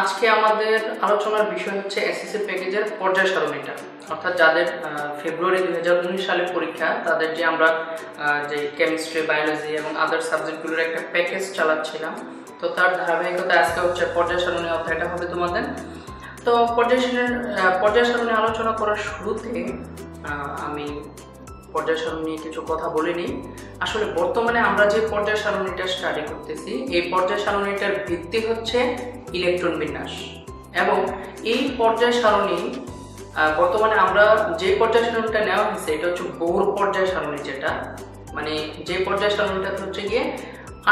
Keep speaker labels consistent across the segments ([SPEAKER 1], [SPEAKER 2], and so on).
[SPEAKER 1] আজকে আমাদের আলোচনার বিষয় হচ্ছে এসএসসি প্যাকেজের পর্যায় সারণীটা অর্থাৎ যাদের ফেব্রুয়ারি দুই হাজার উনিশ সালে পরীক্ষা, তাদের যে আমরা যে কেমিস্ট্রি বায়োলজি এবং আদার সাবজেক্টগুলোর একটা প্যাকেজ চালাচ্ছিলাম, তো তার ধারাবাহিকতা আজকে হচ্ছে পর্যায় সারণী অধ্যায়টা হবে তোমাদের। তো পর্যায় পর্যায় সারণী আলোচনা করার শুরুতে আমি পর্যায় সারণী কিছু কথা বলিনি আসলে বর্তমানে আমরা যে পর্যায় সারণীটা স্টাডি করতেছি, এই পর্যায় সারণীটার ভিত্তি হচ্ছে ইলেকট্রন বিন্যাস। এবং এই পর্যায় সারণী বর্তমানে আমরা যে পর্যায় সারণীটা নেওয়া হয়েছে, এটা হচ্ছে বহুর পর্যায় সারণী যেটা। মানে যে পর্যায় সারণীটা হচ্ছে গিয়ে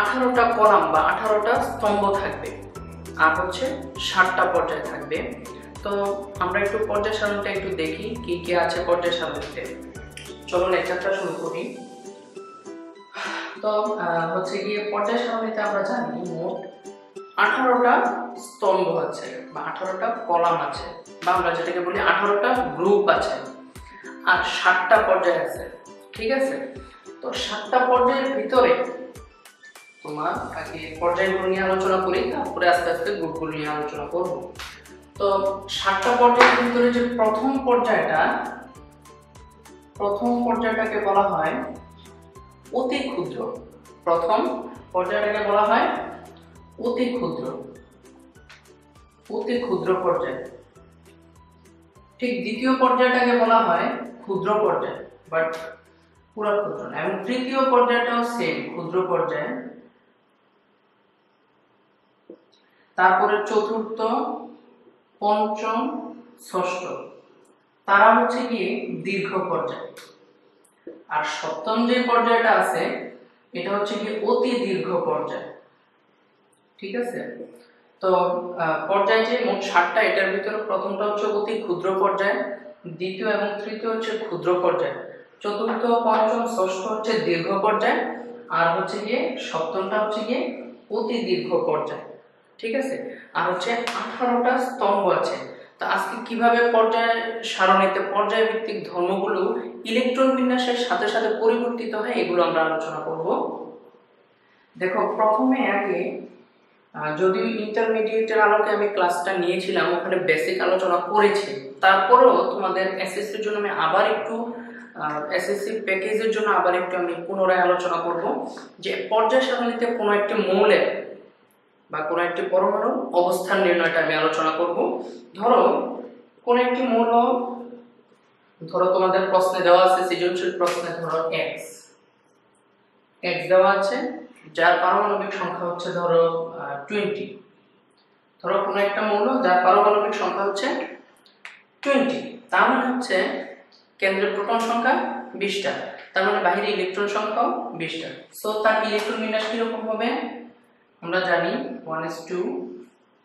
[SPEAKER 1] আঠারোটা কলাম বা আঠারোটা স্তম্ভ থাকবে, আর হচ্ছে ষাটটা পর্যায় থাকবে। তো আমরা একটু পর্যায় সারণীটা একটু দেখি কি কি আছে পর্যায় সারণীতে। চলুন লেকচারটা শুরু করি। তো হচ্ছে গিয়ে পর্যায় সারণীতে আমরা জানি মোট আঠারোটা স্তম্ভ আছে, বা আঠারোটা কলাম আছে। বা আমরা যেটাকে বলি, আঠারোটা গ্রুপ আছে। আর সাতটা পর্যায় আছে, ঠিক আছে? তো সাতটা পর্যায়ের ভিতরে তোমার আগে পর্যায়গুলো নিয়ে আলোচনা করি, তারপরে আস্তে আস্তে গ্রুপগুলো নিয়ে আলোচনা করব। তো সাতটা পর্যায়ের ভিতরে যে প্রথম পর্যায়টা, প্রথম পর্যায়টাকে বলা হয় অতি ক্ষুদ্র। প্রথম পর্যায়টাকে বলা হয় অতি ক্ষুদ্র। অতি ক্ষুদ্র পর্যায়। ঠিক দ্বিতীয় পর্যায়টাকে বলা হয় ক্ষুদ্র পর্যায় বাট পুরো ক্ষুদ্র না। এবং তৃতীয় পর্যায়টাও সেম ক্ষুদ্র পর্যায়। তারপরে চতুর্থ, পঞ্চম, ষষ্ঠ। তারা হচ্ছে গিয়ে দীর্ঘ পর্যায়। আর সপ্তম যে পর্যায়টা আছে, এটা হচ্ছে কি অতি দীর্ঘ পর্যায়। ঠিক আছে? তো পর্যায় যে মোট ষাটটা এটার ভিতরে প্রথমটা হচ্ছে অতি ক্ষুদ্র পর্যায়, দ্বিতীয় এবং তৃতীয় হচ্ছে ক্ষুদ্র পর্যায়, চতুর্থ পঞ্চম ষষ্ঠ হচ্ছে দীর্ঘ পর্যায়, আর হচ্ছে গিয়ে সপ্তমটা হচ্ছে গিয়ে অতি দীর্ঘ পর্যায়, ঠিক আছে? আর হচ্ছে আঠারোটা স্তম্ভ আছে, তো আজকে কীভাবে পর্যায় সারণীতে পর্যায় ভিত্তিক ধর্মগুলো ইলেকট্রন বিন্যাসের সাথে সাথে পরিবর্তিত হয়, এগুলো আমরা আলোচনা করব। দেখো, প্রথমে আগে যদিও ইন্টারমিডিয়েটের আলোকে আমি ক্লাসটা নিয়েছিলাম, ওখানে বেসিক আলোচনা করেছি, তারপরেও তোমাদের এসএসসির জন্য আমি আবার একটু এসএসসি প্যাকেজের জন্য আবার একটু আমি পুনরায় আলোচনা করব যে পর্যায় সারণীতে কোনো একটি মৌলের বা কোনো একটি পরমাণুর অবস্থান নির্ণয়টা আমি আলোচনা করব। ধরো, কোনো একটি মৌল, ধরো তোমাদের প্রশ্নে দেওয়া আছে, সৃজনশীল প্রশ্নে ধরো এক্স এক্স দেওয়া আছে, যার পারমাণবিক সংখ্যা হচ্ছে ধরো টোয়েন্টি ধরো কোনো একটা মৌল যার পারমাণবিক সংখ্যা হচ্ছে টোয়েন্টি তার মানে হচ্ছে কেন্দ্রের প্রোটন সংখ্যা বিশটা। তার মানে বাহিরে ইলেকট্রন সংখ্যাও বিশটা। সো তার ইলেকট্রন বিন্যাস কীরকম হবে? আমরা জানি one S two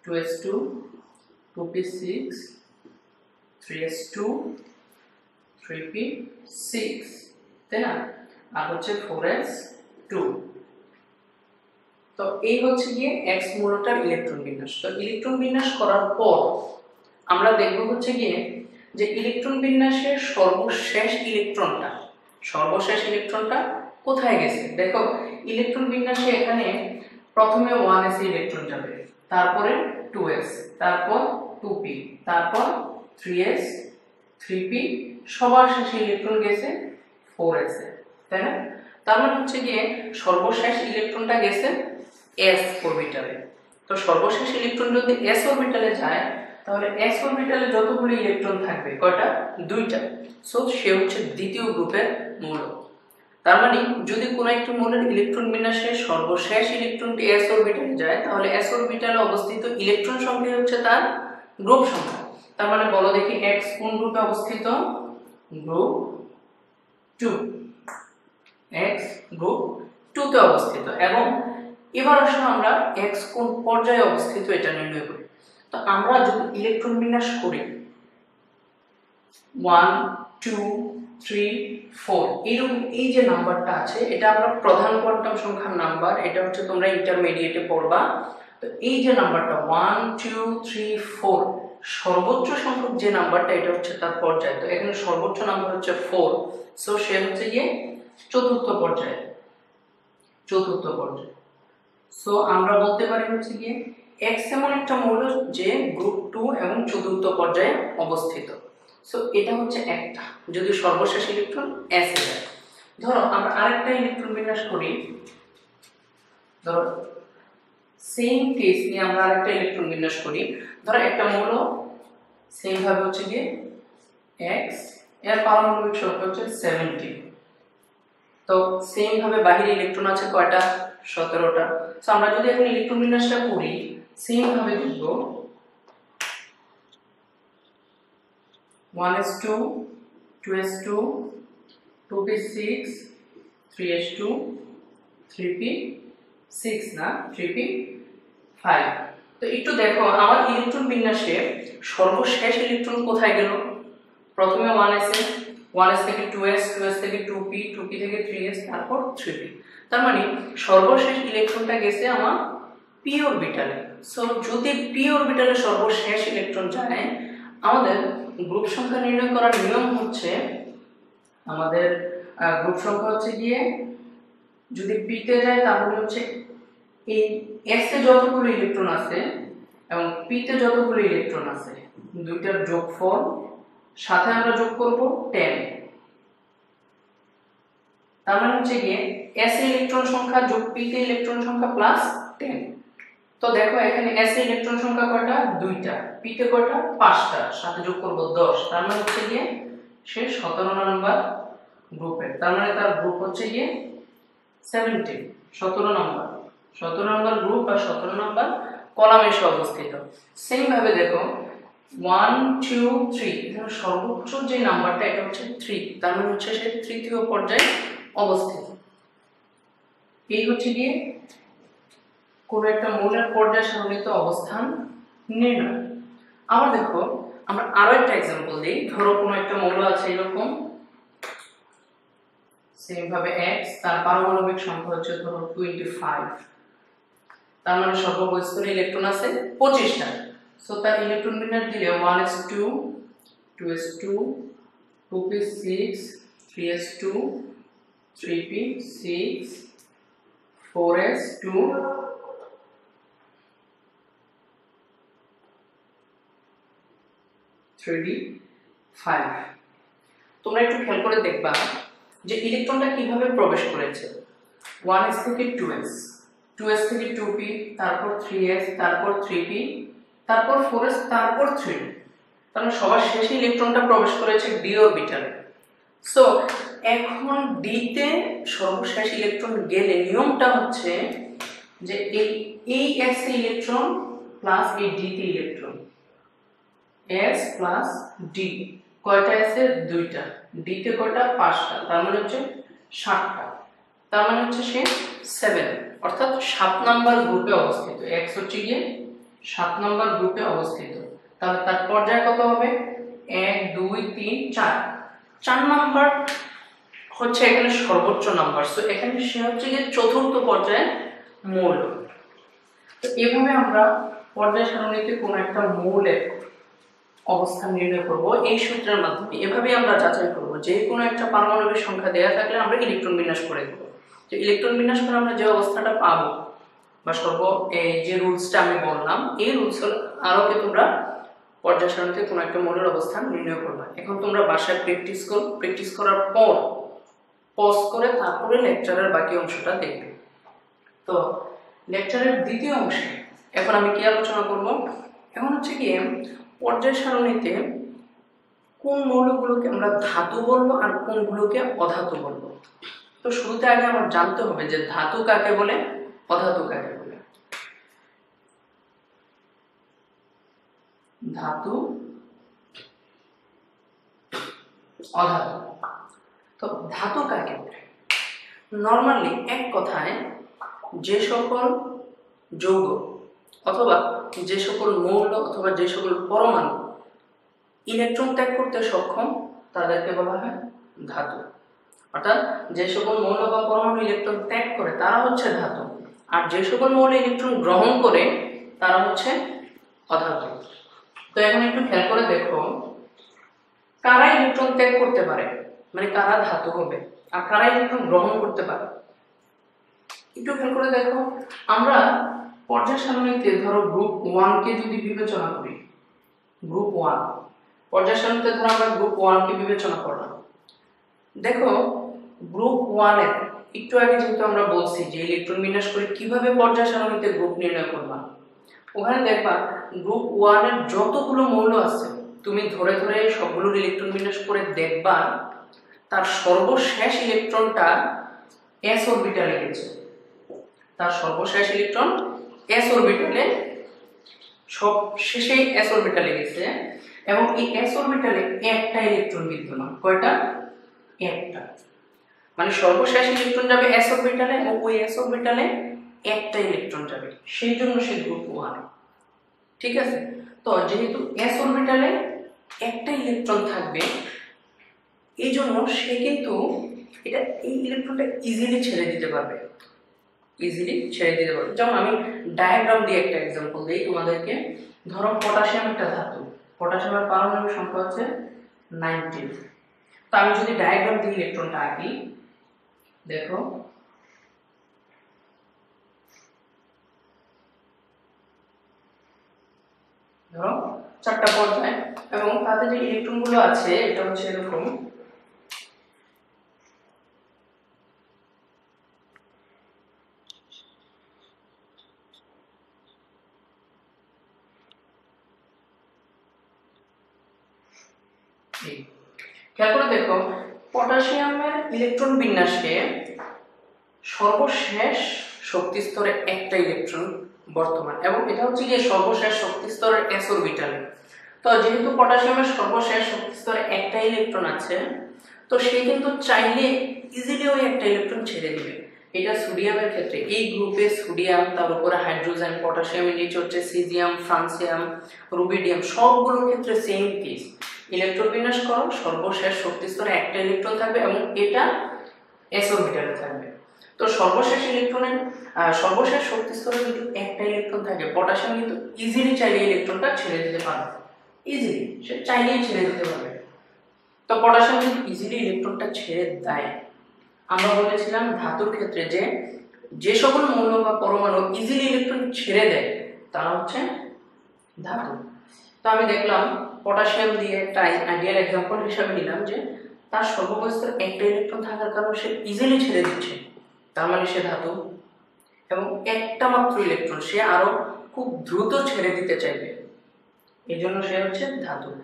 [SPEAKER 1] two S two two P six three S two three P six তাই না? আর হচ্ছে ফোর এস টু তো এই হচ্ছে গিয়ে এক্স মূলটার ইলেকট্রন বিন্যাস। তো ইলেকট্রন বিন্যাস করার পর আমরা দেখব হচ্ছে গিয়ে যে ইলেকট্রন বিন্যাসের সর্বশেষ ইলেকট্রনটা সর্বশেষ ইলেকট্রনটা কোথায় গেছে? দেখো ইলেকট্রন বিন্যাসে এখানে প্রথমে ওয়ান এস ইলেকট্রন যাবে তারপরে টু এস তারপর টু পি তারপর থ্রি এস থ্রি পি সবার শেষে ইলেকট্রন গেছে ফোর এস এ, তাই না? তার মানে হচ্ছে গিয়ে সর্বশেষ ইলেকট্রনটা গেছে এস অরবিটালে তো সর্বশেষ ইলেকট্রন যদি এস অরবিটালে যায়, তাহলে এস অরবিটালে যতগুলো ইলেকট্রন থাকবে, কয়টা? দুইটা। সো সে হচ্ছে দ্বিতীয় গ্রুপের মৌল। তার মানে যদি কোনো একটি মৌলের ইলেকট্রন বিন্যাসে সর্বশেষ ইলেকট্রনটি এস অরবিটালে যায়, তাহলে এস অরবিটালে অবস্থিত ইলেকট্রন সংখ্যা হচ্ছে তার গ্রুপ সংখ্যা। তার মানে বলো দেখি এক্স কোন গ্রুপে অবস্থিত? গ্রুপ টু এক্স গ্রুপ টুতে অবস্থিত। এবং এবার আসলে আমরা এক্স কোন পর্যায়ে অবস্থিত এটা নির্ণয় করি। তো আমরা যদি ইলেকট্রন বিন্যাস করি ওয়ান টু থ্রি ফোর এইরকম এই যে নাম্বারটা আছে, এটা আমরা প্রধান কোয়ান্টাম সংখ্যার নাম্বার এটা হচ্ছে তোমরা ইন্টারমিডিয়েটে পড়বা। তো এই যে নাম্বারটা ওয়ান টু থ্রি ফোর সর্বোচ্চ সংখ্যক যে নাম্বারটা এটা হচ্ছে তার পর্যায়। তো এখানে সর্বোচ্চ নাম্বার হচ্ছে ফোর সো সে হচ্ছে গিয়ে চতুর্থ পর্যায়ে। চতুর্থ পর্যায়ে। সো আমরা বলতে পারি হচ্ছে গিয়ে এক্স এমন একটা মৌল যে গ্রুপ টু এবং চতুর্থ পর্যায়ে অবস্থিত। সো এটা হচ্ছে একটা। যদি সর্বশেষ ইলেকট্রন এস যায়। ধরো, আমরা আরেকটা ইলেকট্রন বিন্যাস করি। ধরো সেম কেস নিয়ে আমরা আরেকটা ইলেকট্রন বিন্যাস করি। ধরো, একটা মৌল সেম ভাবে হচ্ছে গিয়ে এক্সের পারমাণবিক সংখ্যা হচ্ছে সেভেন্টি তো সেম ভাবে বাহিরে ইলেকট্রন আছে কয়টা? সতেরোটা। তো আমরা যদি এখন ইলেকট্রন বিন্যাসটা করি সেম ভাবে দেখব one S two two S two two P six three S two three P six না থ্রি পি ফাইভ তো একটু দেখো, আমার ইলেকট্রন বিন্যাসে সর্বশেষ ইলেকট্রন কোথায় গেল? প্রথমে ওয়ান এস এ ওয়ান এস থেকে টু এস টু এস থেকে টু পি টু পি থেকে থ্রি এস তারপর থ্রি পি তার মানে সর্বশেষ ইলেকট্রনটা গেছে আমার পি অরবিটালে সো যদি পি অরবিটালে সর্বশেষ ইলেকট্রন যায়, আমাদের গ্রুপ সংখ্যা নির্ণয় করার নিয়ম হচ্ছে আমাদের গ্রুপ সংখ্যা হচ্ছে গিয়ে যদি পিতে যায় তাহলে হচ্ছে এই এস এ যতগুলো ইলেকট্রন আছে এবং পিতে যতগুলো ইলেকট্রন আছে, দুইটার যোগফল সাথে আমরা যোগ করব টেন তার মানে হচ্ছে গিয়ে এস ইলেকট্রন সংখ্যা যোগ পিতে ইলেকট্রন সংখ্যা প্লাস টেন তো দেখো এখানে এস ইলেকট্রন সংখ্যা কয়টা দুইটা। পিতে কয়টা পাঁচটা। সাথে যোগ করব দশ। তার মানে হচ্ছে গিয়ে সে সতেরো নম্বর গ্রুপের। তার মানে তার গ্রুপ হচ্ছে গিয়ে সেভেন্টিন সতেরো নম্বর। সতেরো নম্বর গ্রুপ বা সতেরো নম্বর কলামে এসে অবস্থিত। সেম ভাবে দেখো ওয়ান টু থ্রি এখানে সর্বোচ্চ যে নাম্বারটা, এটা হচ্ছে থ্রি তার মানে হচ্ছে সে তৃতীয় পর্যায়ে অবস্থিত। এই হচ্ছে গিয়ে কোনো একটা মূলের পর্যায়ে সারণীত অবস্থান নির্ণয়। আবার দেখো, আমরা আরও একটা এক্সাম্পল দিই। ধরো কোনো একটা মৌল আছে এরকম। সেম ভাবে x, তার পারমাণবিক সংখ্যা হচ্ছে ধরো 25 তার মানে সর্ববস্তু ইলেকট্রন আছে 25টা so, তার ইলেকট্রন বিন্যাস দিলে 1s2 2s2 2p6 3s2 3p6 4s2 3d5 তোমরা একটু খেয়াল করে দেখবা যে ইলেকট্রনটা কীভাবে প্রবেশ করেছে। 1s থেকে 2s 2s থেকে 2p তারপর 3s তারপর 3p তারপর ফোর এস তারপর থ্রি তাহলে সবার শেষে ইলেকট্রনটা প্রবেশ করেছে ডি অরবিটালে সো এখন ডিতে সর্বশেষ ইলেকট্রন গেলে নিয়মটা হচ্ছে যে এই এস ইলেকট্রন প্লাস এই ডিতে ইলেকট্রন এস প্লাস ডি কয়টা এসে দুইটা। ডিতে কয়টা? পাঁচটা। তার মানে হচ্ছে সাতটা। তার মানে হচ্ছে সে সেভেন অর্থাৎ সাত নাম্বার গ্রুপে অবস্থিত। এক্স হচ্ছে গিয়ে সাত নাম্বার গ্রুপে অবস্থিত। তাহলে তার পর্যায় কত হবে? এক, দুই, তিন, চার। চার নাম্বার হচ্ছে এখানে সর্বোচ্চ নাম্বার সো এখানে সে হচ্ছে গিয়ে চতুর্থ পর্যায়ে মৌল। তো এভাবে আমরা পর্যায় সারণীতে কোনো একটা মৌলের অবস্থান নির্ণয় করব এই সূত্রের মাধ্যমে। এভাবে আমরা যাচাই করব। যে কোনো একটা পারমাণবিক সংখ্যা দেওয়া থাকলে আমরা ইলেকট্রন বিন্যাস করে দেবো। তো ইলেকট্রন বিন্যাস করে আমরা যে অবস্থাটা পাবো বা সর্ব এই যে রুলসটা আমি বললাম, এই রুলস আরোকে তোমরা পর্যায় সারণীতে কোনো একটা মৌলের অবস্থান নির্ণয় করবে। এখন তোমরা বাসায় প্র্যাকটিস করো। প্র্যাকটিস করার পর পজ করে তারপরে লেকচারের বাকি অংশটা দেখবে। তো লেকচারের দ্বিতীয় অংশে এখন আমি কি আলোচনা করব? এখন হচ্ছে কি পর্যায় সারণীতে কোন মৌলগুলোকে আমরা ধাতু বলব আর কোনগুলোকে অধাতু বলব? তো শুরুতে আগে আমার জানতে হবে যে ধাতু কাকে বলে, অধাতু কাকে বলে ধাতু, অধাতু। তো ধাতু কাকে নর্মালি এক কথায় যে সকল যৌগ অথবা যে সকল মৌল অথবা যে সকল পরমাণু ইলেকট্রন ত্যাগ করতে সক্ষম, তাদেরকে বলা হয় ধাতু। অর্থাৎ যে সকল মৌল বা পরমাণু ইলেকট্রন ত্যাগ করে, তারা হচ্ছে ধাতু। আর যে সকল মৌল ইলেকট্রন গ্রহণ করে, তারা হচ্ছে অধাতু। তো এখন একটু খেয়াল করে দেখো কারা ইলেকট্রন ত্যাগ করতে পারে মানে কারা ধাতু হবে, আর কারা ইলেকট্রন গ্রহণ করতে পারে। একটু খেয়াল করে দেখো, আমরা পর্যায় সারণীতে ধরো গ্রুপ ওয়ানকে যদি বিবেচনা করি গ্রুপ ওয়ান পর্যায় সারণীতে ধরো আমরা গ্রুপ ওয়ানকে বিবেচনা করলাম। দেখো গ্রুপ ওয়ানের একটু আগে যেহেতু আমরা বলছি যে ইলেকট্রন বিন্যাস করে কীভাবে পর্যায় সারণীতে গ্রুপ নির্ণয় করবা ওখানে দেখবা গ্রুপ ওয়ানের যতগুলো মৌল আছে, তুমি ধরে ধরে সবগুলোর ইলেকট্রন বিন্যাস করে দেখবা, তার সর্বশেষ ইলেকট্রনটা এস অরবিটালে গেছে। তার সর্বশেষ ইলেকট্রন এস অরবিটালে সব শেষে এস অরবিটালে গেছে, এবং এই এস অরবিটালে একটা ইলেকট্রন বিদ্যমান কয়টা? একটা। মানে সর্বশেষ ইলেকট্রন যাবে এস অরবিটালে এবং ওই এস অরবিটালে একটা ইলেকট্রন যাবে, সেই জন্য সে গ্রুপ ওয়ান ঠিক আছে? তো যেহেতু এস অরবিটালে একটা ইলেকট্রন থাকবে, এই জন্য সে কিন্তু এটা এই ইলেকট্রনটা ইজিলি ছেড়ে দিতে পারবে। ইজিলি ছেড়ে দিতে পারবে। যেমন আমি ডায়াগ্রাম দিয়ে একটা এক্সাম্পল দিই তোমাদেরকে। ধরো পটাশিয়াম একটা ধাতু। পটাশিয়ামের পারমাণবিক সংখ্যা হচ্ছে নাইনটিন তো আমি যদি ডায়াগ্রাম দিয়ে ইলেকট্রনটা আঁকি, দেখো ধরো, চারটা পর্যায়, এবং তাতে যে ইলেকট্রনগুলো আছে, এটা হচ্ছে এরকম। খেয়াল করে দেখো, পটাশিয়ামের ইলেকট্রন বিন্যাসে সর্বশেষ শক্তি স্তরে একটা ইলেকট্রন বর্তমান। এবং এটা হচ্ছে গিয়ে সর্বশেষ শক্তি স্তরের এস অরবিটালে তো যেহেতু পটাশিয়ামের সর্বশেষ শক্তি স্তরে একটা ইলেকট্রন আছে, তো সে কিন্তু চাইলে ইজিলি ওই একটা ইলেকট্রন ছেড়ে দিবে। এটা সোডিয়ামের ক্ষেত্রে। এই গ্রুপে সোডিয়াম তার উপরে হাইড্রোজেন পটাশিয়ামের নিচে হচ্ছে সিজিয়াম, ফ্রান্সিয়াম, রুবিডিয়াম, সবগুলোর ক্ষেত্রে সেম কেস ইলেকট্রন বিন্যাস করো, সর্বশেষ শক্তি স্তরে একটা ইলেকট্রন থাকবে এবং এটা এস অরবিটালে থাকবে। তো সর্বশেষ ইলেকট্রনের সর্বশেষ শক্তি স্তরে যদি একটা ইলেকট্রন থাকে। পটাশিয়াম কিন্তু ইজিলি চাইলে ইলেকট্রনটা ছেড়ে দিতে পারবে। ইজিলি সে চাইলেই ছেড়ে দিতে পারবে। তো পটাশিয়াম কিন্তু ইজিলি ইলেকট্রনটা ছেড়ে দেয়। আমরা বলেছিলাম ধাতুর ক্ষেত্রে যে যে সকল মৌল বা পরমাণু ইজিলি ইলেকট্রন ছেড়ে দেয়, তারা হচ্ছে ধাতু। তো আমি দেখলাম পটাশিয়াম দিয়ে একটা আইডিয়াল এক্সাম্পল হিসাবে নিলাম যে, তার সর্ববস্তর একটা ইলেকট্রন থাকার কারণে সে ইজিলি ছেড়ে দিচ্ছে। তার মানে সে ধাতু। এবং একটা মাত্র ইলেকট্রন সে আরও খুব দ্রুত ছেড়ে দিতে চাইবে। এই জন্য সে হচ্ছে ধাতু।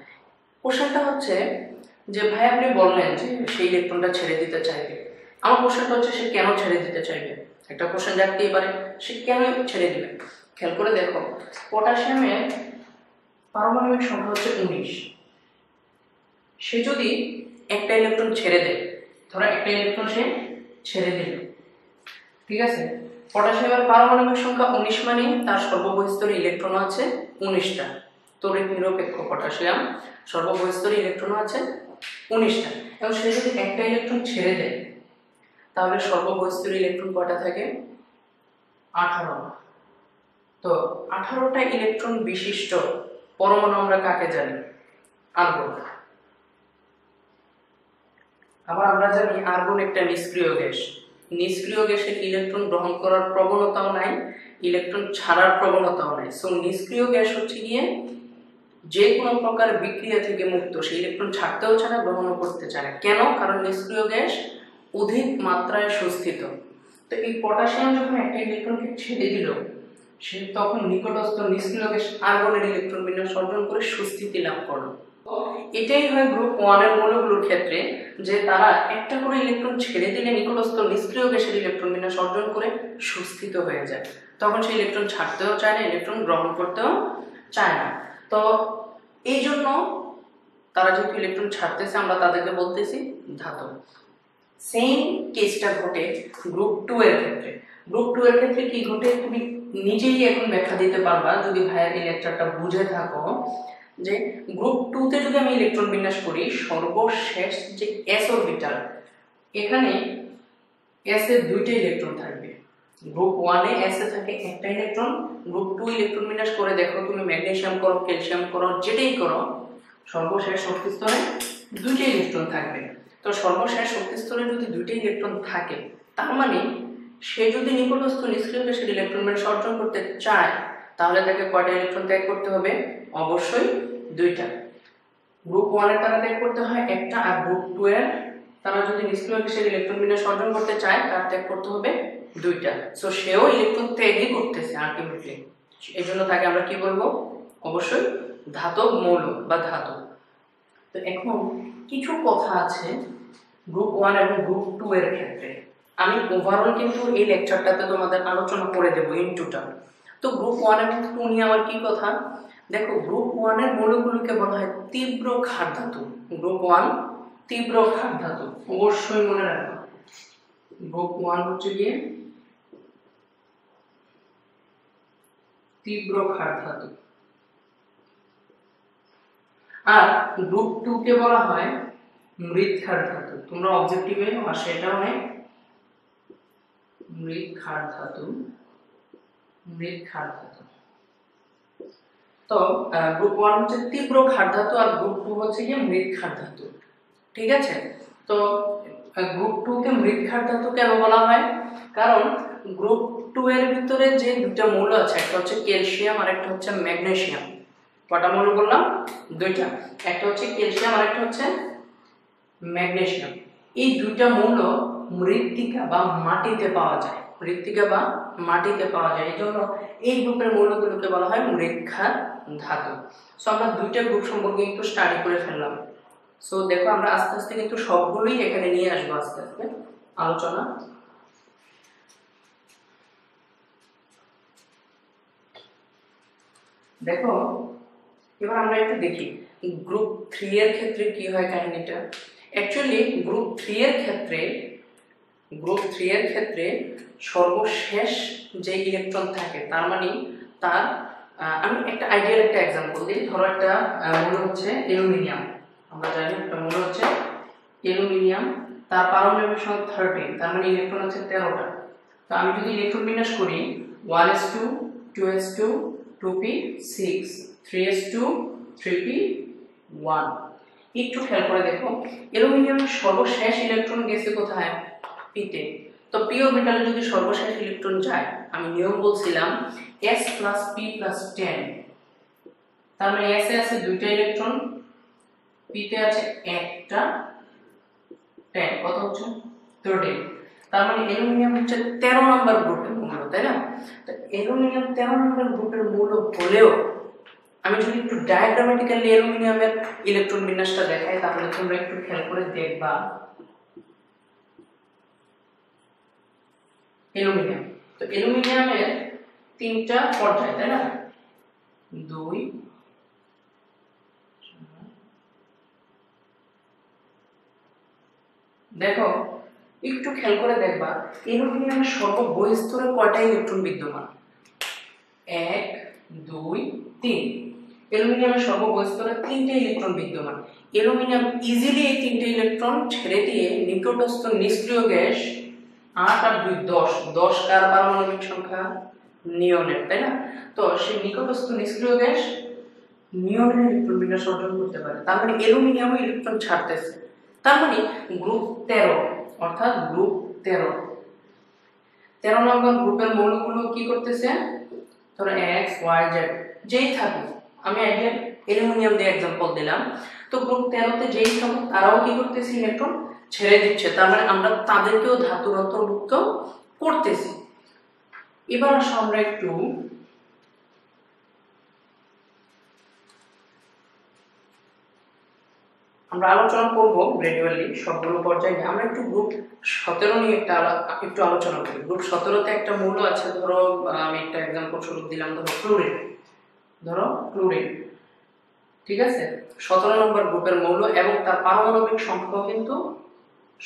[SPEAKER 1] কোশ্চেনটা হচ্ছে যে, ভাই আপনি বললেন যে সেই ইলেকট্রনটা ছেড়ে দিতে চাইবে। আমার কোশ্চেনটা হচ্ছে সে কেন ছেড়ে দিতে চাইবে? একটা কোশ্চেন জাগতেই পারে, সে কেন ছেড়ে দিবে? খেয়াল করে দেখো পটাশিয়ামের পারমাণবিক সংখ্যা হচ্ছে উনিশ। সে যদি একটা ইলেকট্রন ছেড়ে দেয়, ধরো একটা ইলেকট্রন সে ছেড়ে দিল। ঠিক আছে? পটাশিয়ামের পারমাণবিক সংখ্যা উনিশ মানে তার সর্ববহিস্তরে ইলেকট্রন আছে উনিশটা। তড়িৎ নিরপেক্ষ পটাশিয়াম, সর্ববহিস্তরে ইলেকট্রন আছে উনিশটা। এবং সে যদি একটা ইলেকট্রন ছেড়ে দেয়, তাহলে সর্ববহিস্তরে ইলেকট্রন কটা থাকে? আঠারো। তো আঠারোটা ইলেকট্রন বিশিষ্ট পরমাণু আমরা কাকে জানি? আর্গন। আবার আমরা জানি আর্গন একটা নিষ্ক্রিয় গ্যাস। নিষ্ক্রিয় গ্যাসে ইলেকট্রন গ্রহণ করার প্রবণতাও নাই, ইলেকট্রন ছাড়ার প্রবণতাও নাই। সো নিষ্ক্রিয় গ্যাস হচ্ছে গিয়ে যে কোনো প্রকার বিক্রিয়া থেকে মুক্ত। সেই ইলেকট্রন ছাড়তেও না, গ্রহণও করতে চায় না। কেন? কারণ নিষ্ক্রিয় গ্যাস অধিক মাত্রায় সুস্থিত। তো এই পটাশিয়াম যখন একটা ইলেকট্রনকে ছেড়ে দিল, সে তখন নিকটস্থ নিষ্ক্রিয় গ্যাস আর্গনের ইলেকট্রন বিন্যাস অর্জন করে সুস্থিতি লাভ করল। এটাই হয় গ্রুপ ওয়ানের মৌলগুলোর ক্ষেত্রে, যে তারা একটা করে ইলেকট্রন ছেড়ে দিলে নিকটস্থ নিষ্ক্রিয় গ্যাসের ইলেকট্রন বিন্যাস অর্জন করে সুস্থিত হয়ে যায়। তখন সেই ইলেকট্রন ছাড়তেও চায় না ইলেকট্রন গ্রহণ করতেও চায় না। তো এই জন্য তারা যেহেতু ইলেকট্রন ছাড়তেছে, আমরা তাদেরকে বলতেছি ধাতু সেম কেসটা ঘটে গ্রুপ টু এর ক্ষেত্রে। গ্রুপ টু এর ক্ষেত্রে কি ঘটে? তুমি নিজেই এখন ব্যাখ্যা দিতে পারবা, যদি ভাইয়ের এই লেকচারটা বুঝে থাকো যে গ্রুপ টুতে যদি আমি ইলেকট্রন বিন্যাস করি, সর্বশেষ যে এস অরবিটাল এখানে এস এর দুইটা ইলেকট্রন থাকবে। গ্রুপ ওয়ানে এস এ থাকে একটা ইলেকট্রন গ্রুপ টু ইলেকট্রন বিন্যাস করে দেখো তুমি ম্যাগনেশিয়াম করো ক্যালসিয়াম করো, যেটাই করো, সর্বশেষ শক্তি স্তরে দুইটা ইলেকট্রন থাকবে। তো সর্বশেষ শক্তি স্তরে যদি দুইটা ইলেকট্রন থাকে, তার মানে সে যদি নিকটস্থ নিষ্ক্রিয় গ্যাসের ইলেকট্রন অর্জন করতে চায় তাহলে তাকে কয়টা ইলেকট্রন ত্যাগ করতে হবে। অবশ্যই দুইটা। গ্রুপ ওয়ানের তারা ত্যাগ করতে হয় একটা আর গ্রুপ টু এর তারা যদি নিষ্ক্রিয় গ্যাসের ইলেকট্রন বিন্যাস অর্জন করতে চায়, তার ত্যাগ করতে হবে দুইটা। সো সেও ইলেকট্রন ত্যাগই করতেছে আলটিমেটলি এই জন্য তাকে আমরা কি বলব? অবশ্যই ধাতব মৌল বা ধাতু তো এখন কিছু কথা আছে গ্রুপ ওয়ান এবং গ্রুপ টু এর ক্ষেত্রে। আমি ওভারঅল কিন্তু এই লেকচারটাতে তোমাদের আলোচনা করে দেবো ইন টোটাল তো গ্রুপ ওয়ান এবং টু নিয়ে আমার কি কথা? দেখো গ্রুপ ওয়ানের মৌলগুলোকে বলা হয় তীব্র ক্ষার ধাতু। গ্রুপ ওয়ান তীব্র ক্ষার ধাতু। অবশ্যই মনে রাখবা। গ্রুপ ওয়ান হচ্ছে গিয়ে তীব্র ক্ষার ধাতু। আর গ্রুপ টু কে বলা হয় মৃৎ ক্ষার ধাতু। তোমরা অবজেক্টিভে আসে এটা অনেক ক্ষার ধাতু। মৃৎ তো গ্রুপ ওয়ান হচ্ছে তীব্র ক্ষার ধাতু আর গ্রুপ টু হচ্ছে গিয়ে মৃৎ ক্ষার ধাতু ঠিক আছে? তো গ্রুপ টু কে মৃৎ ক্ষার ধাতু কেন বলা হয়? কারণ গ্রুপ টু এর ভিতরে যে দুটা মৌল আছে, একটা হচ্ছে ক্যালসিয়াম আর একটা হচ্ছে ম্যাগনেসিয়াম। কটা মৌল বললাম? দুইটা। একটা হচ্ছে ক্যালসিয়াম আর একটা হচ্ছে ম্যাগনেসিয়াম। এই দুইটা মৌল মৃত্তিকা বা মাটিতে পাওয়া যায়। মৃত্তিকা বা মাটিতে পাওয়া যায়। এই জন্য এই গ্রুপের মৌলগুলোকে বলা হয় মৃক্ষার ধাতু। সো আমরা দুইটা গ্রুপ সম্পর্কে একটু স্টাডি করে ফেললাম। সো দেখো আমরা আস্তে আস্তে কিন্তু সবগুলোই এখানে নিয়ে আসব আস্তে আস্তে। আলোচনা। দেখো, এবার আমরা একটু দেখি গ্রুপ থ্রি এর ক্ষেত্রে কি হয় কাহিনীটা? অ্যাকচুয়ালি গ্রুপ থ্রি এর ক্ষেত্রে গ্রুপ থ্রি এর ক্ষেত্রে সর্বশেষ যে ইলেকট্রন থাকে, তার মানে তার আমি একটা আইডিয়াল একটা এক্সাম্পল দিই। ধরো একটা মনে হচ্ছে অ্যালুমিনিয়াম আমরা জানি একটা মনে হচ্ছে অ্যালুমিনিয়াম তার পারমাণবিক সংখ্যা থার্টিন তার মানে ইলেকট্রন হচ্ছে তেরোটা। তো আমি যদি ইলেকট্রন বিন্যাস করি one S two two S two two P six three S two three P one একটু খেয়াল করে দেখো অ্যালুমিনিয়ামের সর্বশেষ ইলেকট্রন গেছে কোথায়? পিতে তো পি অরবিটালে যদি সর্বশেষ ইলেকট্রন যায়, আমি নিয়ম বলছিলাম S plus P plus ten তার মানে এসে আছে দুইটা ইলেকট্রন পিতে আছে একটা টেন কত হচ্ছে? থার্টিন তার মানে অ্যালুমিনিয়াম হচ্ছে তেরো নম্বর গ্রুপের মূল তাই না? তো অ্যালুমিনিয়াম তেরো নম্বর গ্রুপের মূল হলেও, আমি যদি একটু ডায়াগ্রামেটিক্যালি অ্যালুমিনিয়ামের ইলেকট্রন বিন্যাসটা দেখাই, তাহলে তোমরা একটু খেয়াল করে দেখবা। অ্যালুমিনিয়াম তো অ্যালুমিনিয়ামের তিনটা পর্যায়, তাই না? দুই, দেখো, একটু খেয়াল করে দেখবা অ্যালুমিনিয়ামের সর্ববহিস্তরে কয়টা ইলেকট্রন বিদ্যমান? এক, দুই, তিন। অ্যালুমিনিয়ামের সর্ববহিস্তরে তিনটে ইলেকট্রন বিদ্যমান। অ্যালুমিনিয়াম ইজিলি এই তিনটে ইলেকট্রন ছেড়ে দিয়ে নিকটস্থ নিষ্ক্রিয় গ্যাস আট আর দুই, দশ। দশ কার পারমাণবিক সংখ্যা? নিয়নের তাই না? তো সেই নিকটস্থ নিষ্ক্রিয় গ্যাস নিয়নের ইলেকট্রন বিন্যাস অর্জন করতে পারে। তার মানে অ্যালুমিনিয়ামও ইলেকট্রন ছাড়তেছে। তার মানে গ্রুপ তেরো, অর্থাৎ গ্রুপ তেরো। তেরো নম্বর গ্রুপের মৌলগুলো কি করতেছে? ধরো এক্স, ওয়াই, জেড, যেই থাকুক। আমি আইডিয়া অ্যালুমিনিয়াম দিয়ে এক্সাম্পল দিলাম। তো গ্রুপ তেরোতে যেই থাকুক, তারাও কি করতেছে ইলেকট্রন ছেড়ে দিচ্ছে। তার মানে আমরা তাদেরকেও ধাতুর অন্তর্ভুক্ত করতেছি। এবার আমরা একটু আমরা আলোচনা করব গ্রাজুয়ালি সবগুলো পর্যায়ে আমরা একটু গ্রুপ সতেরো নিয়ে একটা একটু আলোচনা করি। গ্রুপ সতেরোতে একটা মূল্য আছে, ধরো আমি একটা এক্সাম্পল স্বরূপ দিলাম, ধরো ক্লোরিন ধরো ক্লোরিন ঠিক আছে? সতেরো নম্বর গ্রুপের মৌল এবং তার পারমাণবিক সংখ্যাও কিন্তু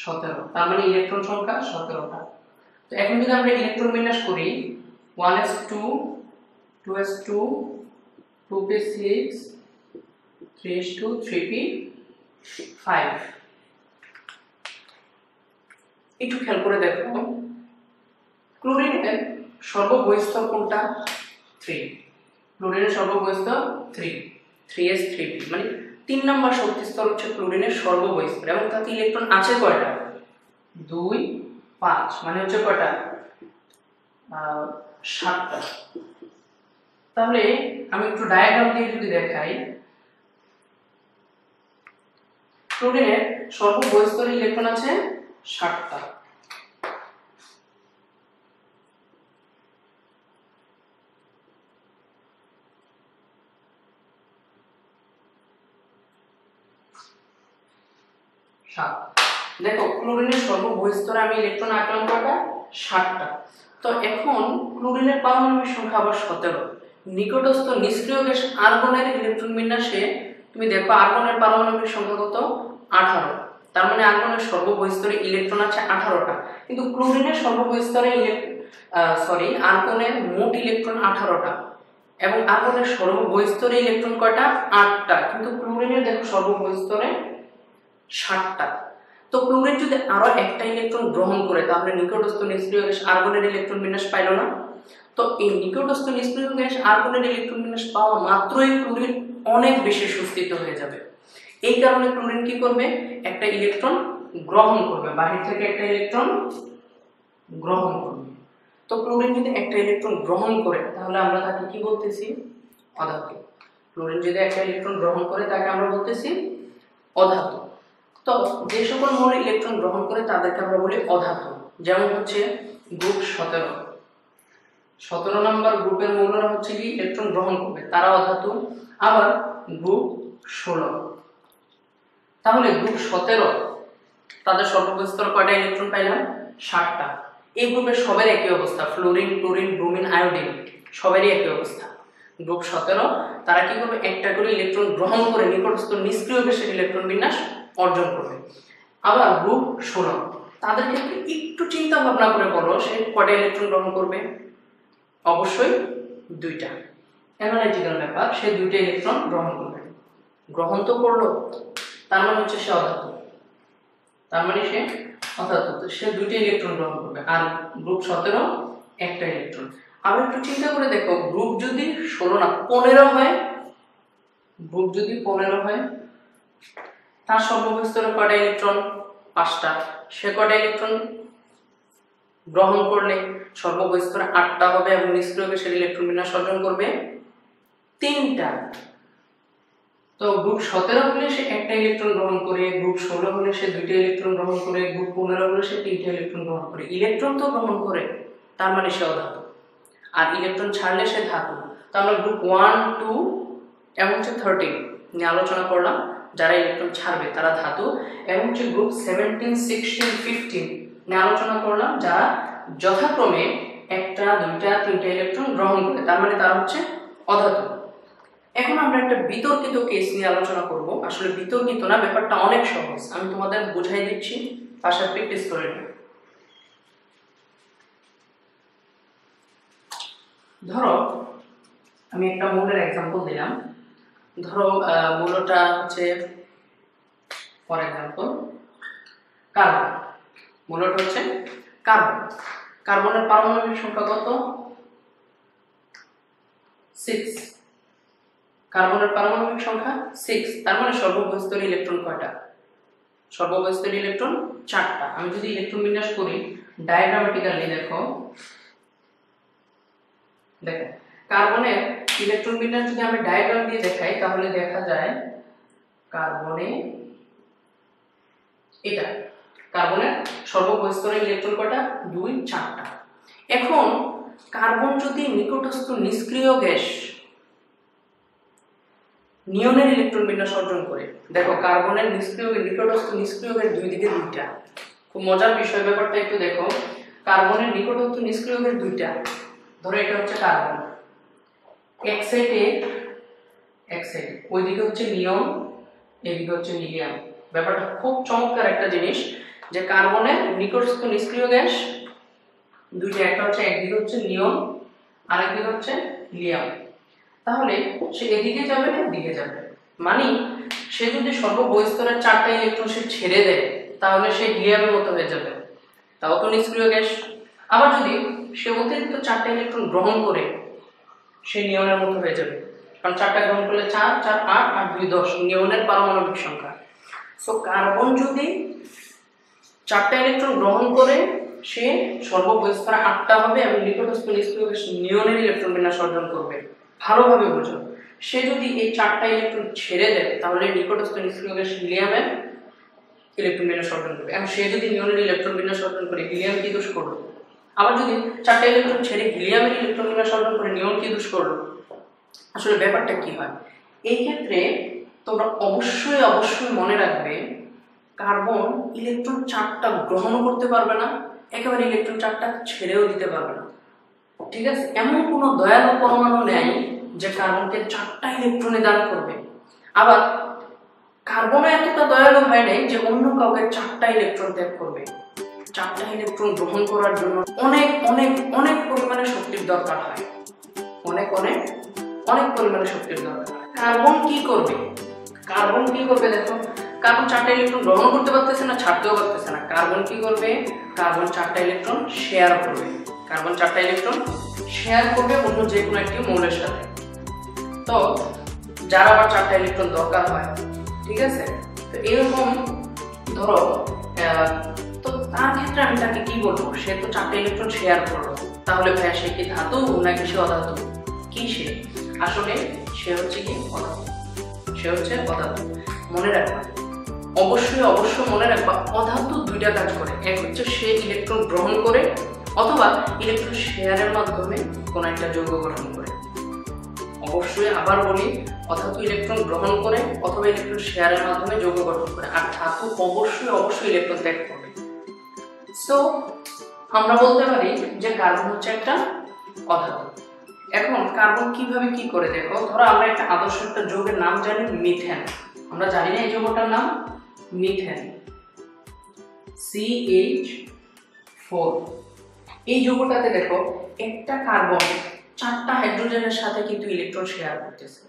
[SPEAKER 1] সতেরো। তার মানে ইলেকট্রন সংখ্যা সতেরোটা তো এখন যদি আমরা ইলেকট্রন বিন্যাস করি one S two two S two two P six three S two three P five একটু খেয়াল করে দেখো। ক্লোরিনের সর্ববহিস্তর কোনটা? থ্রি ক্লোরিনের সর্ববহিস্তর থ্রি থ্রি এস থ্রি মানে তিন নম্বর শক্তি স্তর হচ্ছে ক্লোরিনের সর্ববহিস্তর এবং তাতে ইলেকট্রন আছে কয়টা? দুই, পাঁচ মানে হচ্ছে কয়টা? সাতটা। তাহলে আমি একটু ডায়াগ্রাম দিয়ে যদি দেখাই ক্লোরিনের সর্ববহিস্তরে ইলেকট্রন আছে ষাটটা সাত দেখো ক্লোরিনের সর্ববহিস্তরে আমি ইলেকট্রন আঁকলাম কয়টা ষাটটা তো এখন ক্লোরিনের পারমাণবিক সংখ্যা আবার সতেরো। নিকটস্থ নিষ্ক্রিয় গ্যাস আর্গনের ইলেকট্রন বিন্যাসে তুমি দেখো আর্গনের পারমাণবিক সংখ্যা কত? আঠারো। তার মানে আর্গনের সর্ববহিস্তরে ইলেকট্রন আছে আঠারোটা। কিন্তু ক্লোরিনের সর্ববহিস্তরে সরি আর্গনের মোট ইলেকট্রন আঠারোটা। এবং আর্গনের সর্ববহিস্তরে ইলেকট্রন কয়টা? আটটা। কিন্তু ক্লোরিনের দেখো সর্ববহিস্তরে ষাটটা তো ক্লোরিন যদি আরও একটা ইলেকট্রন গ্রহণ করে, তাহলে নিকটস্থ নিষ্ক্রিয় গ্যাস আর্গনের ইলেকট্রন বিন্যাস পাইল না। তো এই নিকটস্থ নিষ্ক্রিয় গ্যাস আর্গনের ইলেকট্রন বিন্যাস পাওয়া মাত্রই ক্লোরিন অনেক বেশি সুস্থিত হয়ে যাবে। এই কারণে ক্লোরিন কি করবে? একটা ইলেকট্রন গ্রহণ করবে, বাহির থেকে একটা ইলেকট্রন গ্রহণ করবে। তো ক্লোরিন যদি একটা ইলেকট্রন গ্রহণ করে, তাহলে আমরা তাকে কি বলতেছি? অধাতু। ক্লোরিন যদি একটা ইলেকট্রন গ্রহণ করে, তাকে আমরা বলতেছি অধাতু। তো যে সকল মৌল ইলেকট্রন গ্রহণ করে তাদেরকে আমরা বলি অধাতু, যেমন হচ্ছে গ্রুপ সতেরো। সতেরো নম্বর গ্রুপের মৌলরা হচ্ছে কি? ইলেকট্রন গ্রহণ করবে, তারা অধাতু। আবার গ্রুপ ষোলো। তাহলে গ্রুপ সতেরো, তাদের সর্বস্তর কয়টা ইলেকট্রন পাইলাম? ষাটটা। এই গ্রুপের সবের একই অবস্থা ফ্লোরিন ক্লোরিন ব্রোমিন আয়োডিন সবেরই একই অবস্থা। গ্রুপ সতেরো, তারা কি করবে? একটা করে ইলেকট্রন গ্রহণ করে নিকটস্থ নিষ্ক্রিয় গ্যাসের ইলেকট্রন বিন্যাস অর্জন করবে। আবার গ্রুপ ষোলো তাদের ক্ষেত্রে একটু চিন্তা ভাবনা করে বলো সে কটা ইলেকট্রন গ্রহণ করবে। অবশ্যই দুইটা। অ্যানালাইটিক্যাল ব্যাপার, সে দুইটা ইলেকট্রন গ্রহণ করবে। গ্রহণ তো করল, তার মানে হচ্ছে সে অধাতু। তার মানে সে অধাতু। সে দুইটা ইলেকট্রন গ্রহণ করবে, আর গ্রুপ সতেরো, একটা ইলেকট্রন আবার একটু চিন্তা করে দেখো গ্রুপ যদি ষোলো না, পনেরো হয় গ্রুপ যদি পনেরো হয় তার সর্ববিস্তরে কটা ইলেকট্রন পাঁচটা। সে কটা ইলেকট্রন গ্রহণ করলে সর্ববহিস্তরে আটটা হবে এবং নিষ্ক্রিয় গ্যাসের ইলেকট্রন বিন্যাস অর্জন করবে তিনটা। তো গ্রুপ সতেরো হলে সে একটা ইলেকট্রন গ্রহণ করে, গ্রুপ ষোলো হলে সে দুইটা ইলেকট্রন গ্রহণ করে, গ্রুপ পনেরো হলে সে তিনটা ইলেকট্রন গ্রহণ করে। ইলেকট্রন তো গ্রহণ করে, তার মানে সে অধাতু। আর ইলেকট্রন ছাড়লে সে ধাতু। তো আমরা গ্রুপ ওয়ান, টু এবং হচ্ছে থার্টিন নিয়ে আলোচনা করলাম। যারা ইলেকট্রন ছাড়বে, তারা ধাতু এবং হচ্ছে গ্রুপ সেভেন্টিন সিক্সটিন ফিফটিন নিয়ে আলোচনা করলাম, যারা যথাক্রমে একটা, দুইটা, তিনটা ইলেকট্রন গ্রহণ করে, তার মানে তারা হচ্ছে অধাতু। এখন আমরা একটা বিতর্কিত কেস নিয়ে আলোচনা করব। আসলে বিতর্কিত না, ব্যাপারটা অনেক সহজ। আমি তোমাদের বুঝাই দিচ্ছি পাশে প্র্যাকটিস করে নিও ধরো, আমি একটা মৌলের এক্সাম্পল দিলাম। ধরো মৌলটা হচ্ছে ফর এক্সাম্পল কার্বন মৌলটা হচ্ছে কার্বন কার্বনের পারমাণবিক সংখ্যা কত? সিক্স কার্বনের পারমাণবিক সংখ্যা সিক্স তার মানে সর্ববহিস্তরী ইলেকট্রন কয়টা? সর্ববহিস্তরী ইলেকট্রন চারটা। আমি যদি ইলেকট্রন বিন্যাস করি ডায়াগ্রামেটিক্যালি দেখো দেখো কার্বনের ইলেকট্রন বিন্যাস যদি আমি ডায়াগ্রাম দিয়ে দেখাই, তাহলে দেখা যায় কার্বনে এটা কার্বনের সর্ববহিস্তরে ইলেকট্রন কয়টা দুই, চারটা। এখন, কার্বন যদি নিকটস্থ নিষ্ক্রিয় গ্যাস নিয়নের ইলেকট্রন বিন্যাস অর্জন করে, দেখো কার্বনের নিষ্ক্রিয়, নিকটস্থ নিষ্ক্রিয় গ্যাস দুই দিকে দুইটা। খুব মজার বিষয় ব্যাপারটা একটু দেখো, কার্বনের নিকটস্থ নিষ্ক্রিয় গ্যাস দুইটা। ধরো এটা হচ্ছে কার্বন। এক সাইডে এক সাইডে ওইদিকে হচ্ছে নিয়ম, এদিকে হচ্ছে লিলিয়াম ব্যাপারটা খুব চমৎকার একটা জিনিস যে কার্বনের নিকটস্থ নিষ্ক্রিয় গ্যাস, দুইটা, একটা হচ্ছে একদিকে হচ্ছে নিয়ম, আরেকদিকে হচ্ছে লিয়াম তাহলে সে এদিকে যাবে না এদিকে যাবে? মানে সে যদি সর্ববহিস্তরের চারটা ইলেকট্রন সে ছেড়ে দেয়, তাহলে সে হিলিয়ামের মতো হয়ে যাবে। তাও তো নিষ্ক্রিয় গ্যাস। আবার যদি সে অতিরিক্ত চারটা ইলেকট্রন গ্রহণ করে সে নিয়নের মতো হয়ে যাবে। কারণ চারটা গ্রহণ করলে চার চার, আট, আর দুই, দশ নিয়নের পারমাণবিক সংখ্যা। সো কার্বন যদি চারটা ইলেকট্রন গ্রহণ করে, সে সর্ববয়স্তরে আটটা হবে এবং নিকটস্থ নিষ্ক্রিয় নিয়নের ইলেকট্রন বিন্যাস অর্জন করবে। ভালোভাবে বোঝো। সে যদি এই চারটা ইলেকট্রন ছেড়ে দেয়, তাহলে নিকটস্থ নিষ্ক্রিয় গ্যাস হিলিয়ামের ইলেকট্রন বিন্যাস অর্জন করবে। এবং সে যদি নিয়নের ইলেকট্রন বিন্যাস অর্জন করে, হিলিয়াম কি দোষ করল আবার যদি চারটা ইলেকট্রন ছেড়ে হিলিয়ামের ইলেকট্রন বিন্যাস অর্জন করে নিয়ন কি দোষ করল, আসলে ব্যাপারটা কি হয়? এই ক্ষেত্রে তোমরা অবশ্যই অবশ্যই মনে রাখবে কার্বন ইলেকট্রন চারটা গ্রহণ করতে পারবে না, একেবারে ইলেকট্রন চারটা ছেড়েও দিতে পারবে না। ঠিক আছে? এমন কোনো দয়ালু পরমাণু নেই যে কার্বনকে চারটা ইলেকট্রনে দান করবে। আবার কার্বনও এতটা দয়ালু হয় নাই যে অন্য কাউকে চারটা ইলেকট্রন ত্যাগ করবে। চারটা ইলেকট্রন গ্রহণ করার জন্য অনেক অনেক অনেক পরিমাণে শক্তির দরকার হয়। অনেক অনেক অনেক পরিমাণে শক্তির দরকার হয়। কার্বন কি করবে? কার্বন কি করবে দেখো? কার্বন চারটা ইলেকট্রন গ্রহণ করতে পারতেছে না, ছাড়তেও পারতেছে না। কার্বন কি করবে? কার্বন চারটা ইলেকট্রন শেয়ার করবে। কার্বন চারটা ইলেকট্রন শেয়ার করবে অন্য যে কোনো একটি মৌলের সাথে। তো, যার আবার চারটা ইলেকট্রন দরকার হয়, ঠিক আছে? তো এরকম ধরো তার ক্ষেত্রে আমি তাকে কি বলব? সে তো চারটা ইলেকট্রন শেয়ার করল। তাহলে ভাইয়া সে কি ধাতু নাকি সে অধাতু? কি সে? আসলে সে হচ্ছে কি অধাতু। সে হচ্ছে অধাতু। মনে রাখবা। অবশ্যই অবশ্যই মনে রাখবা, অধাতু দুইটা কাজ করে। এক হচ্ছে সে ইলেকট্রন গ্রহণ করে, অথবা ইলেকট্রন শেয়ারের মাধ্যমে কোনো একটা যৌগ গঠন করে। অবশ্যই আবার বলি, অধাতু ইলেকট্রন গ্রহণ করে, অথবা ইলেকট্রন শেয়ারের মাধ্যমে যৌগ গঠন করে। আর ধাতু অবশ্যই অবশ্যই ইলেকট্রন ত্যাগ করবে। সো আমরা বলতে পারি যে কার্বন হচ্ছে একটা অধাতু এখন কার্বন কীভাবে কি করে দেখো? ধরো আমরা একটা আদর্শ একটা যৌগের নাম জানি মিথেন আমরা জানি না এই যৌগটার নাম মিথেন সি এইচ ফোর এই যৌগটাতে দেখো একটা কার্বন চারটা হাইড্রোজেনের সাথে কিন্তু ইলেকট্রন শেয়ার করতেছে।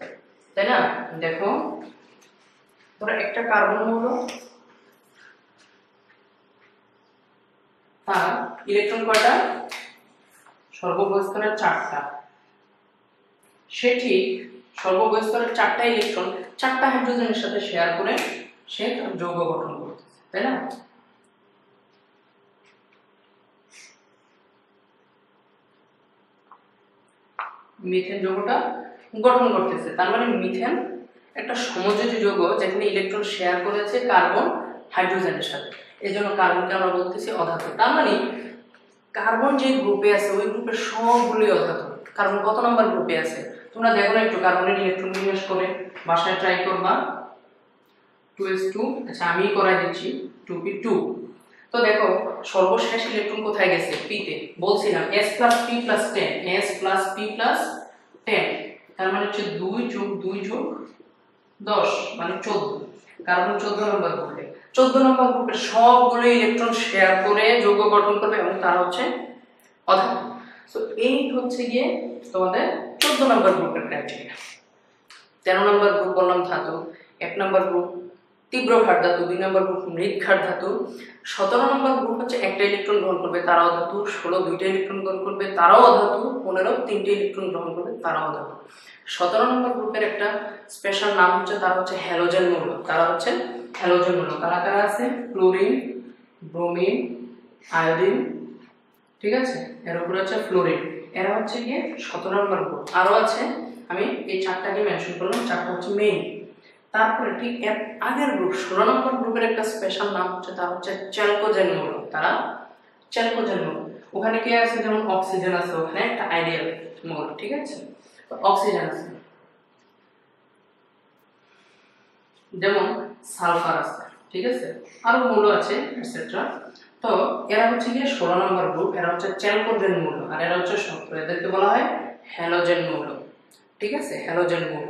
[SPEAKER 1] তাই না? দেখো, ধরো একটা কার্বন হলো তার ইলেকট্রন কয়টা সর্ববস্তরের চারটা। সে ঠিক সর্ববস্তরের চারটা ইলেকট্রন চারটা হাইড্রোজেনের সাথে শেয়ার করে সে তার যৌগ গঠন করতেছে, তাই না? মিথেন যৌগটা গঠন করতেছে, তার মানে মিথেন একটা সমযোজী যৌগ যেখানে ইলেকট্রন শেয়ার করেছে কার্বন হাইড্রোজেনের সাথে। এই জন্য কার্বনকে আমরা বলতেছি অধাতু। তার মানে কার্বন যে গ্রুপে আছে, ওই গ্রুপের সবগুলোই অধাতু। কার্বন কত নম্বর গ্রুপে আছে? তোমরা দেখো একটু কার্বনের ইলেকট্রন বিন্যাস করে, বাসায় ট্রাই করবা। টু এস টু আচ্ছা আমি করাই দিচ্ছি, টু পি টু। তো দেখো, সর্বশেষ ইলেকট্রন কোথায় গেছে? পিতে বলছিলাম S plus P plus ten S plus P plus ten তার মানে হচ্ছে দুই যোগ দুই যোগ দশ মানে চোদ্দ। কার্বন চোদ্দ নম্বর গ্রুপে। চোদ্দ নম্বর গ্রুপের সবগুলো ইলেকট্রন শেয়ার করে যৌগ গঠন করবে এবং তারা হচ্ছে অধাতু সো এই হচ্ছে গিয়ে তোমাদের চোদ্দ নম্বর গ্রুপের ক্রাইটেরিয়া তেরো নম্বর গ্রুপ বললাম ধাতু, এক নম্বর গ্রুপ তীব্র ঘাট ধাতু, দুই নম্বর গ্রুপ মৃৎ ঘাট ধাতু। সতেরো নম্বর গ্রুপ হচ্ছে একটা ইলেকট্রন গ্রহণ করবে, তারাও ধাতু। ষোলো দুইটা ইলেকট্রন গ্রহণ করবে, তারাও ধাতু। পনেরো তিনটে ইলেকট্রন গ্রহণ করবে, তারাও ধাতু। সতেরো নম্বর গ্রুপের একটা স্পেশাল নাম হচ্ছে, তারা হচ্ছে হ্যালোজেন মূল তারা হচ্ছে হ্যালোজেন মূল কারা কারা আছে? ক্লোরিন ব্রোমিন আয়োডিন ঠিক আছে? এর উপরে হচ্ছে ফ্লোরিন এরা হচ্ছে গিয়ে সতেরো নম্বর গ্রুপ। আরও আছে, আমি এই চারটাকে মেনশন করলাম, চারটা হচ্ছে মেইন তারপরে ঠিক এর আগের গ্রুপ ষোলো নম্বর গ্রুপের একটা স্পেশাল নাম হচ্ছে, তার হচ্ছে চ্যালকোজেন মূল তারা চ্যালকোজেন মূল ওখানে কে আছে? যেমন অক্সিজেন আছে ওখানে, একটা আইডিয়াল মূল ঠিক আছে? অক্সিজেন আছে। যেমন সালফার আছে, ঠিক আছে? আরও মূল আছে এটসেট্রা তো এরা হচ্ছে গিয়ে ষোলো নম্বর গ্রুপ এরা হচ্ছে চ্যালকোজেন মূল, আর এরা হচ্ছে শক্ত। এদেরকে বলা হয় হ্যালোজেন মূল, ঠিক আছে? হ্যালোজেন মূল।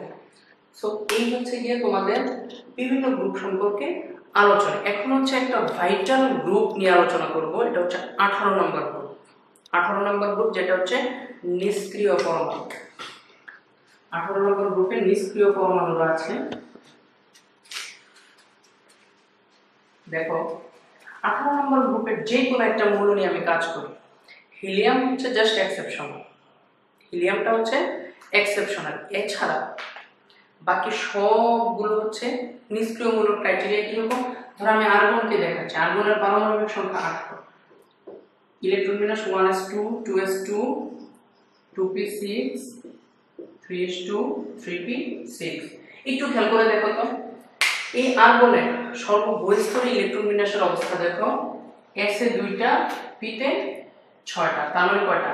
[SPEAKER 1] সো এই হচ্ছে গিয়ে তোমাদের বিভিন্ন গ্রুপ সম্পর্কে আলোচনা। এখন হচ্ছে একটা ভাইটাল গ্রুপ নিয়ে আলোচনা করব, এটা হচ্ছে আঠারো নম্বর গ্রুপ আঠারো নম্বর গ্রুপ যেটা হচ্ছে নিষ্ক্রিয় পরমাণু। আঠারো নম্বর গ্রুপে নিষ্ক্রিয় পরমাণুরা আছে। দেখো, আঠারো নম্বর গ্রুপের যে কোনো একটা মূল নিয়ে আমি কাজ করি। হিলিয়াম হচ্ছে জাস্ট এক্সেপশন হিলিয়ামটা হচ্ছে এক্সেপশনাল এছাড়া বাকি সবগুলো হচ্ছে নিষ্ক্রিয় মূলক ক্রাইটেরিয়া কীরকম? ধরো আমি আর্গনকে দেখাচ্ছি। আর্গনের পারমাণবিক সংখ্যা আঠারো। ইলেকট্রন বিন্যাস one S two two S two two P six three S two three P six একটু খেয়াল করে দেখো তো। এই আর্গনের সর্ববহিস্তরে ইলেকট্রন বিন্যাসের অবস্থা দেখো। এস এ দুইটা পিতে ছয়টা, তার মানে কয়টা?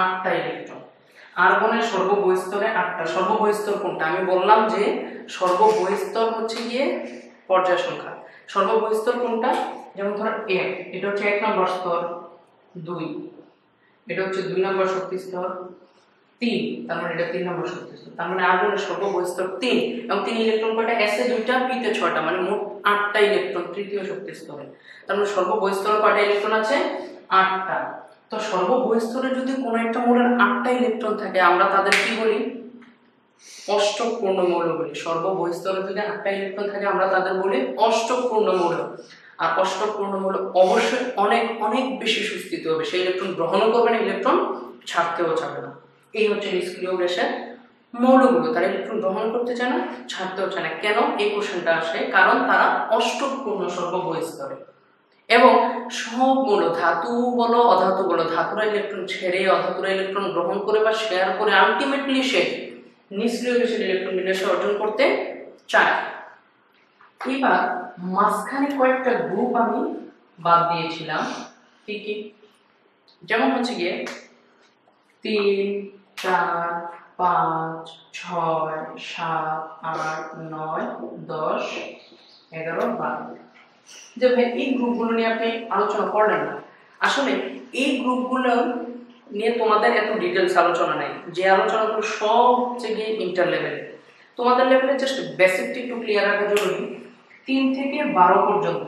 [SPEAKER 1] আটটা ইলেকট্রন আর আর্গনের সর্ববহিস্তরে আটটা। সর্ববহিস্তর কোনটা? আমি বললাম যে সর্ববহিস্তর হচ্ছে গিয়ে পর্যায় সংখ্যা। সর্ববহিস্তর কোনটা? যেমন ধরো এক এটা হচ্ছে এক নম্বর স্তর, দুই। এটা হচ্ছে দুই নম্বর শক্তি স্তর। তিন, তার মানে এটা তিন নম্বর শক্তি স্তর তার মানে আগুনের সর্ববহিস্তর তিন, এবং তিন ইলেকট্রন কয়টা এসে দুইটা পিতে ছয়টা মানে মোট আটটা ইলেকট্রন তৃতীয় শক্তি স্তরে। তার মানে সর্ববহিস্তরে কয়টা ইলেকট্রন আছে? আটটা। তো সর্ববহিস্তরে যদি কোনো একটা মৌলের আটটা ইলেকট্রন থাকে, আমরা তাদের কি বলি? অষ্টক পূর্ণ মৌল বলি। সর্ববহিস্তরে যদি আটটা ইলেকট্রন থাকে, আমরা তাদের বলি অষ্টক মৌল। আর অষ্টক পূর্ণ মৌল অবশ্যই অনেক অনেক বেশি সুস্থিত হবে। সেই ইলেকট্রন গ্রহণও করবে না ইলেকট্রন ছাড়তেও চাবে না। এই হচ্ছে নিষ্ক্রিয় গ্যাসের মৌলগুলো তারা ইলেকট্রন গ্রহণ করতে চায় না ছাড়তেও চায় না। কেন? এই কোশ্চেনটা আসে। কারণ তারা অষ্টক পূর্ণ সর্ববহিস্তরে এবং সব মৌল, ধাতু বলো, অধাতু বলো, ধাতুরা ইলেকট্রন ছেড়ে, অধাতুরা ইলেকট্রন গ্রহণ করে বা শেয়ার করে আলটিমেটলি সে নিষ্ক্রিয় গ্যাসের ইলেকট্রন বিন্যাস অর্জন করতে চায় এবার মাঝখানে কয়েকটা গ্রুপ আমি বাদ দিয়েছিলাম। কি? যেমন হচ্ছে গিয়ে তিন চার, পাঁচ, ছয়, সাত, আট, নয়, দশ, এগারো, বারো। যে ভাই, এই গ্রুপগুলো নিয়ে আপনি আলোচনা করলেন না। আসলে এই গ্রুপগুলো নিয়ে তোমাদের এত ডিটেলস আলোচনা নেই। যে আলোচনাগুলো সব থেকে ইন্টার লেভেলে তোমাদের লেভেলে জাস্ট বেসিকটি একটু ক্লিয়ার রাখা জরুরি। তিন থেকে বারো পর্যন্ত।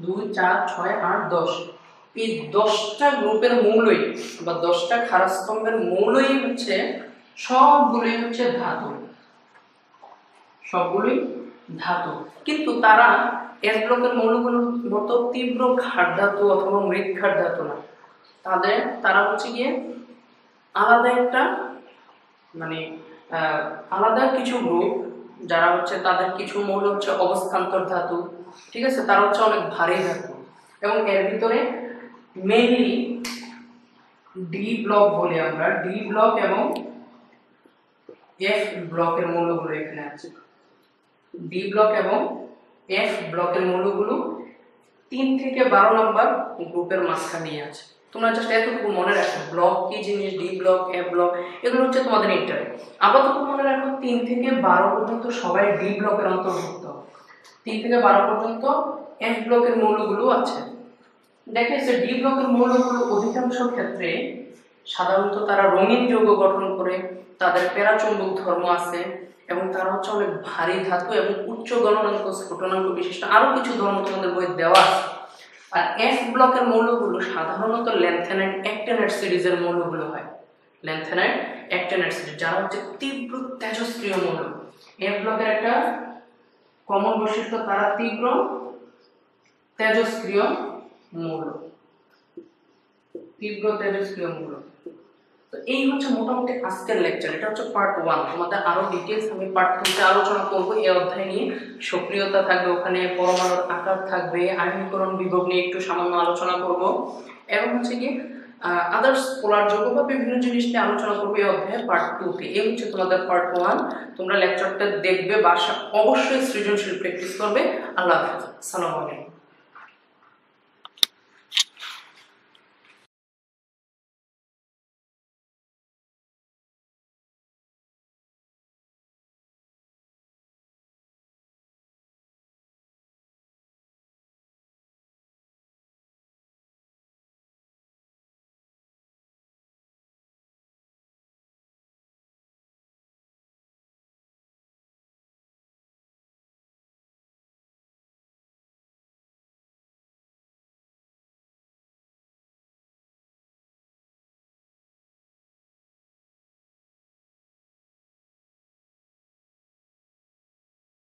[SPEAKER 1] দুই, চার, ছয়, আট, দশ। এই দশটা গ্রুপের মূলই বা দশটা খারাস্তম্ভের মূলই হচ্ছে, সবগুলোই হচ্ছে ধাতু। সবগুলোই ধাতু। কিন্তু তারা এস ব্লকের মৌলগুলোর মতো তীব্র ক্ষার ধাতু অথবা মৃৎ ক্ষার ধাতু না। তাদের, তারা হচ্ছে গিয়ে আলাদা একটা মানে আলাদা কিছু গ্রুপ, যারা হচ্ছে তাদের কিছু মৌল হচ্ছে অবস্থান্তর ধাতু, ঠিক আছে? তারা হচ্ছে অনেক ভারী ধাতু। এবং এর ভিতরে মেইনলি ডি ব্লক বলি আমরা। ডি ব্লক এবং এফ ব্লকের মৌলগুলো এখানে আছে। ডি ব্লক এবং এফ ব্লকের মৌলগুলো তিন থেকে বারো নম্বর গ্রুপের মাঝখানে আছে। তোমরা জাস্ট এতটুকু মনে রাখো ব্লক কি জিনিস ডি ব্লক এফ ব্লক এগুলো হচ্ছে তোমাদের ইন্টারে আপাতত মনে রাখো, তিন থেকে বারো পর্যন্ত সবাই ডি ব্লকের অন্তর্ভুক্ত। তিন থেকে বারো পর্যন্ত এফ ব্লকের মৌলগুলো আছে। দেখে যে ডি ব্লকের মৌলগুলো অধিকাংশ ক্ষেত্রে সাধারণত তারা রঙিন যৌগ গঠন করে, তাদের প্যারাচুম্বক ধর্ম আছে, এবং তারা হচ্ছে অনেক ভারী ধাতু এবং উচ্চ গণনাঙ্ক, স্ফুটনাঙ্ক বিশিষ্ট আরও কিছু ধর্ম তোমাদের বই দেওয়া আছে। আর এফ ব্লকের মৌলগুলো সাধারণত ল্যান্থেনাইট অ্যাক্টেনাইট সিরিজের মৌলগুলো হয়। ল্যান্থেনাইট অ্যাক্টেনাইট সিরিজ যারা হচ্ছে তীব্র তেজস্ক্রিয় মৌল। এফ ব্লকের একটা কমন বৈশিষ্ট্য, তারা তীব্র তেজস্ক্রিয় মৌল। তীব্র তেজস্ক্রিয় মৌল। তো এই হচ্ছে মোটামুটি আজকের লেকচার এটা হচ্ছে পার্ট ওয়ান তোমাদের আরও ডিটেলস আমি পার্ট টুতে আলোচনা করব। এই অধ্যায় নিয়ে সক্রিয়তা থাকবে, ওখানে পরমাণুর আকার থাকবে, আয়নীকরণ বিভব নিয়ে একটু সামান্য আলোচনা করব। এবং হচ্ছে কি আদার্স পোলার যোগ বা বিভিন্ন জিনিস নিয়ে আলোচনা করব এই অধ্যায়ে পার্ট টুতে এই হচ্ছে তোমাদের পার্ট ওয়ান তোমরা লেকচারটা দেখবে বাসা অবশ্যই সৃজনশীল প্র্যাকটিস করবে। আল্লাহ হাফেজ। আলাইকুম।